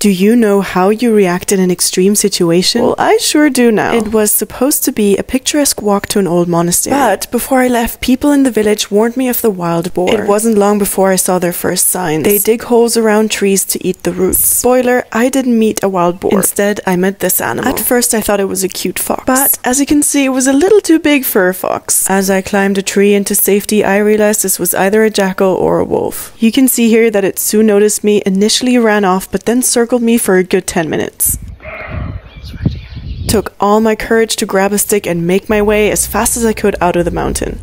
Do you know how you react in an extreme situation? Well, I sure do now. It was supposed to be a picturesque walk to an old monastery. But before I left, people in the village warned me of the wild boar. It wasn't long before I saw their first signs. They dig holes around trees to eat the roots. Spoiler, I didn't meet a wild boar. Instead, I met this animal. At first, I thought it was a cute fox. But as you can see, it was a little too big for a fox. As I climbed a tree into safety, I realized this was either a jackal or a wolf. You can see here that it soon noticed me, initially ran off, but then circled me for a good 10 minutes. Took all my courage to grab a stick and make my way as fast as I could out of the mountain.